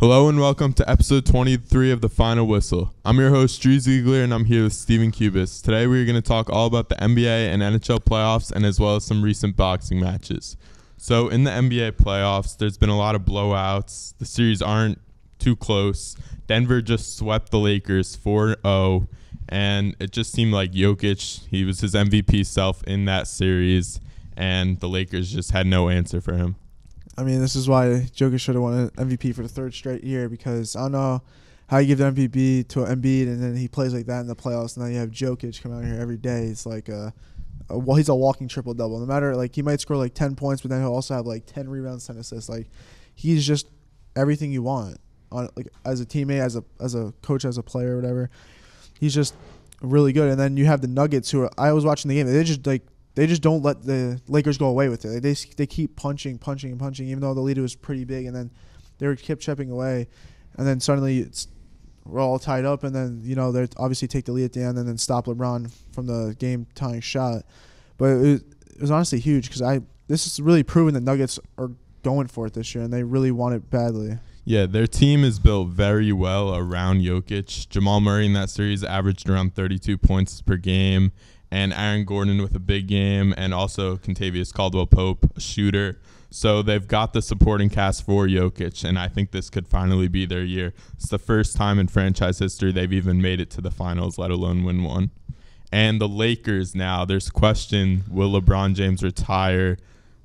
Hello and welcome to episode 23 of The Final Whistle. I'm your host, Drew Ziegler, and I'm here with Stephen Kubis. Today we're going to talk all about the NBA and NHL playoffs and as well as some recent boxing matches. So, in the NBA playoffs, there's been a lot of blowouts. The series aren't too close. Denver just swept the Lakers 4 0, and it just seemed like Jokic, he was his MVP self in that series, and the Lakers just had no answer for him. I mean, this is why Jokic should have won an MVP for the third straight year because I don't know how you give the MVP to Embiid and then he plays like that in the playoffs. And then you have Jokic come out here every day. It's like a, a well, he's a walking triple double. No matter like he might score like ten points, but then he'll also have like ten rebounds, ten assists. Like he's just everything you want on like as a teammate, as a as a coach, as a player, whatever. He's just really good. And then you have the Nuggets who are, I was watching the game. They just like they just don't let the Lakers go away with it. They they keep punching, punching, and punching, even though the lead was pretty big, and then they were kept chipping away, and then suddenly it's we're all tied up, and then you know they obviously take the lead at the end, and then stop LeBron from the game tying shot. But it was, it was honestly huge because I this is really proving that Nuggets are going for it this year, and they really want it badly. Yeah, their team is built very well around Jokic. Jamal Murray in that series averaged around 32 points per game and Aaron Gordon with a big game, and also Kentavious Caldwell Pope, a shooter. So they've got the supporting cast for Jokic, and I think this could finally be their year. It's the first time in franchise history they've even made it to the finals, let alone win one. And the Lakers now, there's question: Will LeBron James retire?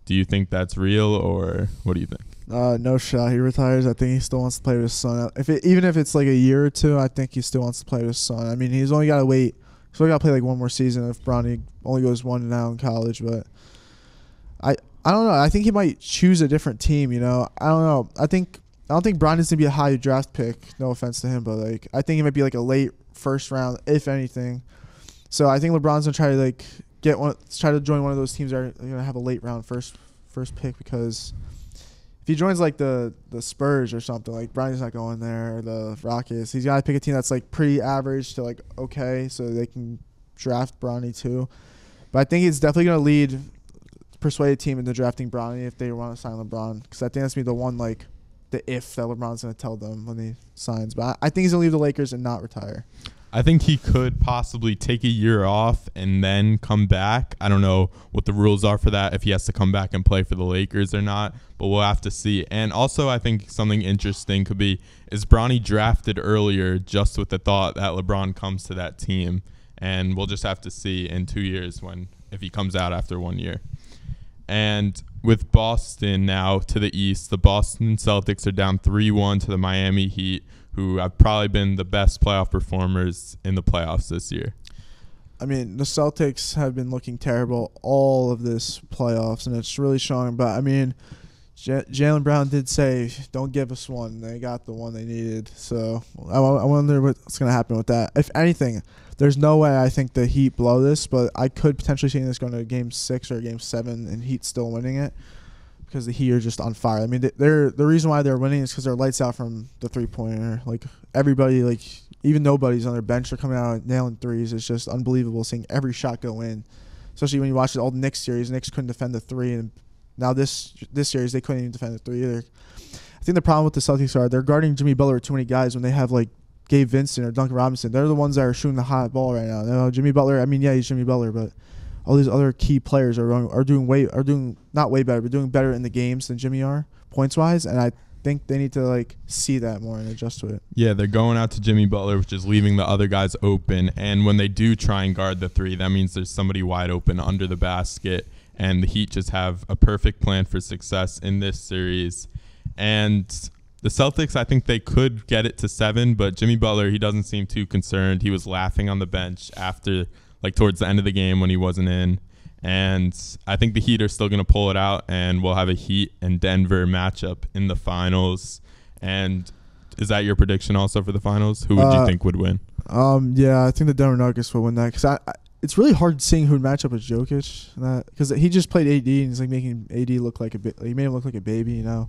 Do you think that's real, or what do you think? Uh, no shot. He retires. I think he still wants to play with his son. If it, even if it's like a year or two, I think he still wants to play with his son. I mean, he's only got to wait so I got to play like one more season if Bronny only goes one now in college. But I I don't know. I think he might choose a different team. You know, I don't know. I think I don't think Bronny's gonna be a high draft pick. No offense to him, but like I think he might be like a late first round, if anything. So I think LeBron's gonna try to like get one, try to join one of those teams that are gonna have a late round first first pick because if he joins like the the Spurs or something, like Bronny's not going there, or the Rockets, he's got to pick a team that's like pretty average to like okay, so they can draft Bronny too. But I think he's definitely going to lead, persuade a team into drafting Bronny if they want to sign LeBron, because I think that's gonna be the one like the if that LeBron's going to tell them when he signs. But I, I think he's going to leave the Lakers and not retire. I think he could possibly take a year off and then come back. I don't know what the rules are for that, if he has to come back and play for the Lakers or not, but we'll have to see. And also, I think something interesting could be is Bronny drafted earlier just with the thought that LeBron comes to that team? And we'll just have to see in two years when if he comes out after one year. And with Boston now to the east, the Boston Celtics are down 3 1 to the Miami Heat who have probably been the best playoff performers in the playoffs this year. I mean, the Celtics have been looking terrible all of this playoffs, and it's really showing. But I mean, J- Jaylen Brown did say, "Don't give us one." They got the one they needed. So I, w- I wonder what's going to happen with that. If anything, there's no way I think the Heat blow this, but I could potentially see this going to Game Six or Game Seven, and Heat still winning it because the Heat are just on fire. I mean, they're the reason why they're winning is because they're lights out from the three pointer. Like everybody, like even nobody's on their bench are coming out and nailing threes. It's just unbelievable seeing every shot go in. Especially when you watch the old Knicks series, Knicks couldn't defend the three, and now this this series they couldn't even defend the three either. I think the problem with the Celtics are they're guarding Jimmy Butler with too many guys when they have like Gabe Vincent or Duncan Robinson. They're the ones that are shooting the hot ball right now. You know, Jimmy Butler. I mean, yeah, he's Jimmy Butler, but all these other key players are are doing way are doing not way better, but doing better in the games than Jimmy are points wise, and I think they need to like see that more and adjust to it. Yeah, they're going out to Jimmy Butler, which is leaving the other guys open, and when they do try and guard the three, that means there's somebody wide open under the basket, and the Heat just have a perfect plan for success in this series, and. The Celtics, I think they could get it to seven, but Jimmy Butler, he doesn't seem too concerned. He was laughing on the bench after like towards the end of the game when he wasn't in. And I think the Heat are still going to pull it out, and we'll have a Heat and Denver matchup in the finals. And is that your prediction also for the finals? Who would uh, you think would win? Um, yeah, I think the Denver Nuggets will win that because I, I, it's really hard seeing who would match up with Jokic. Because he just played AD and he's like making AD look like a bit. He made him look like a baby, you know.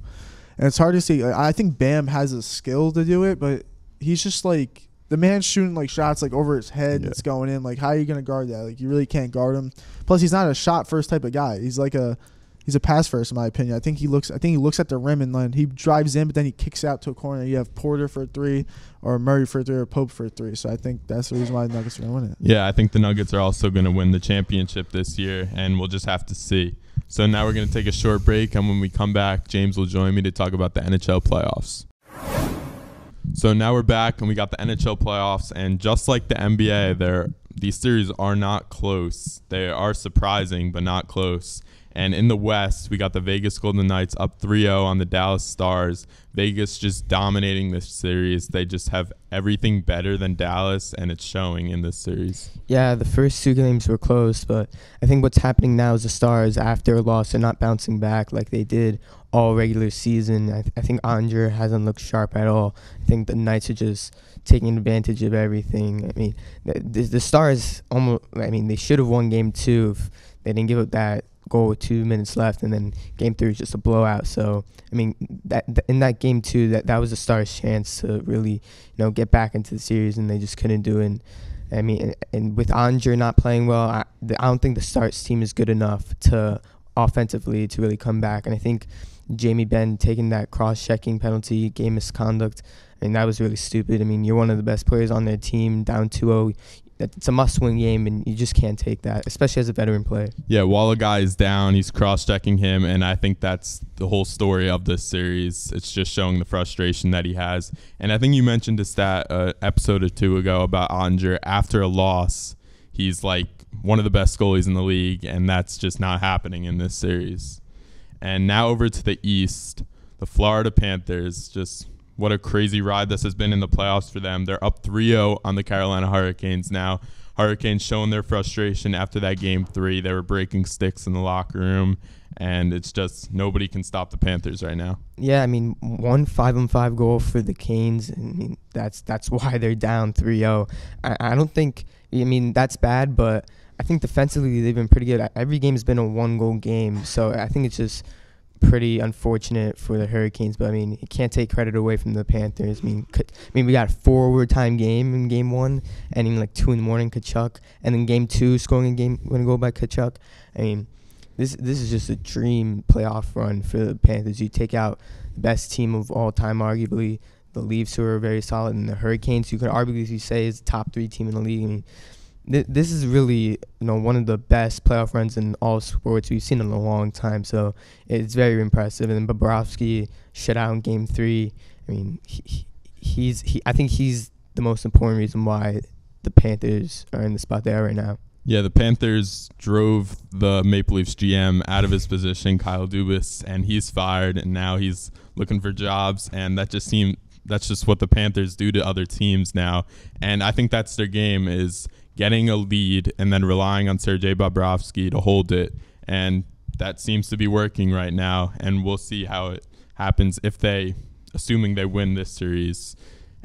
And it's hard to see. I think Bam has a skill to do it, but he's just like the man's shooting like shots like over his head yeah. it's going in like how are you gonna guard that like you really can't guard him plus he's not a shot first type of guy he's like a he's a pass first in my opinion. I think he looks I think he looks at the rim and then he drives in, but then he kicks out to a corner. You have Porter for a three, or Murray for a three, or Pope for a three. So I think that's the reason why the Nuggets are gonna win it. Yeah, I think the Nuggets are also going to win the championship this year, and we'll just have to see. So now we're going to take a short break, and when we come back, James will join me to talk about the NHL playoffs. So now we're back, and we got the NHL playoffs, and just like the NBA, these series are not close. They are surprising, but not close. And in the West, we got the Vegas Golden Knights up 3 0 on the Dallas Stars. Vegas just dominating this series. They just have everything better than Dallas, and it's showing in this series. Yeah, the first two games were close, but I think what's happening now is the Stars, after a loss, are not bouncing back like they did all regular season. I, th- I think Oettinger hasn't looked sharp at all. I think the Knights are just taking advantage of everything. I mean, the, the, the Stars almost, I mean, they should have won game two if they didn't give up that goal with two minutes left, and then game three was just a blowout. So I mean, that, th- in that game two, that that was the Stars' chance to really, you know, get back into the series, and they just couldn't do it. And, I mean, and, and with Andre not playing well, I, the, I don't think the Stars team is good enough to offensively to really come back. And I think Jamie Benn taking that cross-checking penalty, game misconduct. I mean, that was really stupid. I mean, you're one of the best players on their team, down 2-0 it's a must-win game, and you just can't take that, especially as a veteran player. Yeah, while a guy is down, he's cross-checking him, and I think that's the whole story of this series. It's just showing the frustration that he has, and I think you mentioned a stat uh, episode or two ago about Oettinger. After a loss, he's like one of the best goalies in the league, and that's just not happening in this series. And now over to the East, the Florida Panthers just what a crazy ride this has been in the playoffs for them. They're up 3 0 on the Carolina Hurricanes now. Hurricanes showing their frustration after that game three. They were breaking sticks in the locker room, and it's just nobody can stop the Panthers right now. Yeah, I mean, one five on five goal for the Canes. I mean, that's that's why they're down 3-0. I, I don't think. I mean, that's bad, but I think defensively they've been pretty good. Every game's been a one goal game, so I think it's just pretty unfortunate for the Hurricanes, but I mean, you can't take credit away from the Panthers. I mean, I mean, we got a four overtime game in game one, ending like two in the morning, Tkachuk, and then game two, scoring a game when go by Tkachuk. I mean, this this is just a dream playoff run for the Panthers. You take out the best team of all time, arguably the Leafs, who are very solid, and the Hurricanes, who could arguably say is the top three team in the league. I mean, th- this is really you know one of the best playoff runs in all sports we've seen in a long time. So it's very impressive. And Bobrovsky shut out in Game Three. I mean, he, he's he. I think he's the most important reason why the Panthers are in the spot they are right now. Yeah, the Panthers drove the Maple Leafs GM out of his position, Kyle Dubas, and he's fired, and now he's looking for jobs, and that just seemed that's just what the Panthers do to other teams now, and I think that's their game is getting a lead and then relying on Sergei Bobrovsky to hold it. And that seems to be working right now. And we'll see how it happens if they, assuming they win this series.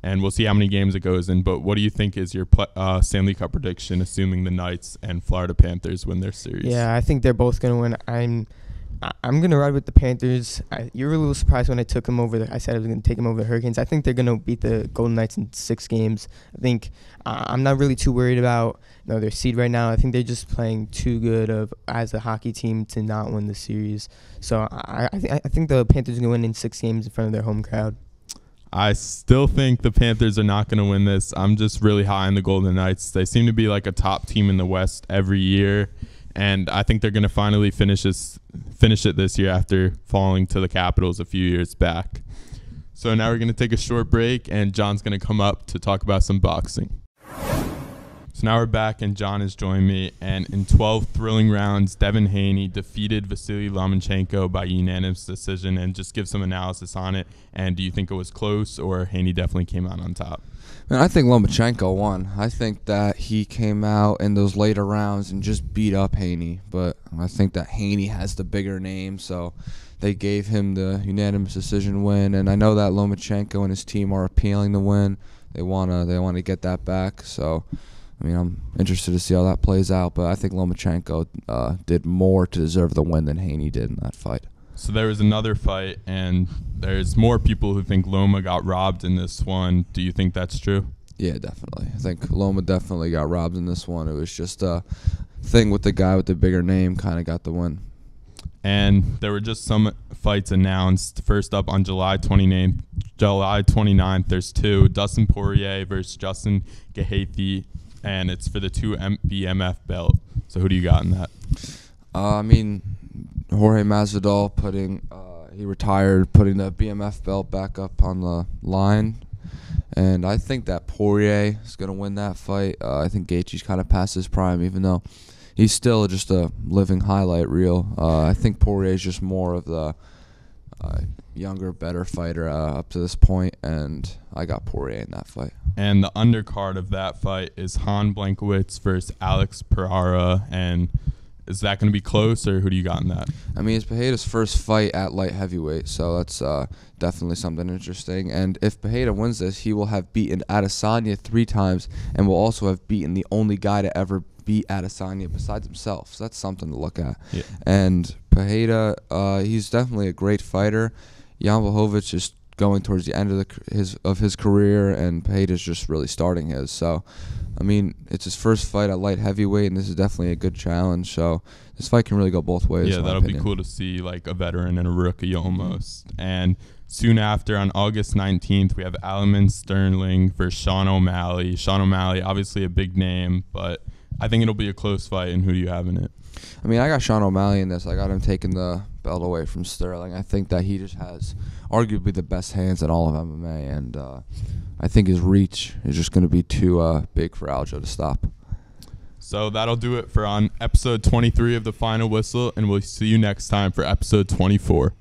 And we'll see how many games it goes in. But what do you think is your uh, Stanley Cup prediction, assuming the Knights and Florida Panthers win their series? Yeah, I think they're both going to win. I'm I'm gonna ride with the Panthers. I, you're a little surprised when I took them over. The, I said I was gonna take them over the Hurricanes. I think they're gonna beat the Golden Knights in six games. I think uh, I'm not really too worried about you know, their seed right now. I think they're just playing too good of as a hockey team to not win the series. So I I, th- I think the Panthers are gonna win in six games in front of their home crowd. I still think the Panthers are not going to win this. I'm just really high on the Golden Knights. They seem to be like a top team in the West every year and I think they're going to finally finish this finish it this year after falling to the Capitals a few years back. So now we're going to take a short break, and John's going to come up to talk about some boxing. So now we're back, and John has joined me. And in 12 thrilling rounds, Devin Haney defeated Vasily Lomachenko by unanimous decision. And just give some analysis on it. And do you think it was close, or Haney definitely came out on top? Man, I think Lomachenko won. I think that he came out in those later rounds and just beat up Haney. But I think that Haney has the bigger name, so they gave him the unanimous decision win. And I know that Lomachenko and his team are appealing the win. They wanna they wanna get that back. So, I mean, I'm interested to see how that plays out. But I think Lomachenko uh, did more to deserve the win than Haney did in that fight. So there was another fight, and there's more people who think Loma got robbed in this one. Do you think that's true? Yeah, definitely. I think Loma definitely got robbed in this one. It was just a thing with the guy with the bigger name kind of got the win. And there were just some fights announced. First up on July 29th, July 29th, there's two Dustin Poirier versus Justin Gaethje, and it's for the two BMF belt. So who do you got in that? Uh, I mean, Jorge Masvidal putting uh, he retired, putting the BMF belt back up on the line, and I think that Poirier is gonna win that fight. Uh, I think Gaethje's kind of past his prime, even though he's still just a living highlight reel. Uh, I think Poirier is just more of the uh, younger, better fighter uh, up to this point, and I got Poirier in that fight. And the undercard of that fight is Jan Blachowicz versus Alex Pereira. And is that going to be close, or who do you got in that? I mean, it's Pereira's first fight at light heavyweight, so that's uh, definitely something interesting. And if Pereira wins this, he will have beaten Adesanya three times, and will also have beaten the only guy to ever beat Adesanya besides himself. So that's something to look at. Yeah. And Pereira, uh, he's definitely a great fighter. Jan Blachowicz is going towards the end of the his of his career, and Pate is just really starting his. So, I mean, it's his first fight at light heavyweight, and this is definitely a good challenge. So, this fight can really go both ways. yeah, that'll opinion. be cool to see like a veteran and a rookie almost. And soon after, on August 19th, we have Aljamain Sterling versus Sean O'Malley. Sean O'Malley, obviously a big name, but I think it'll be a close fight. And who do you have in it? I mean, I got Sean O'Malley in this. I got him taking the belt away from Sterling. I think that he just has arguably the best hands in all of MMA, and uh, I think his reach is just going to be too uh, big for Aljo to stop. So that'll do it for on episode 23 of the Final Whistle, and we'll see you next time for episode 24.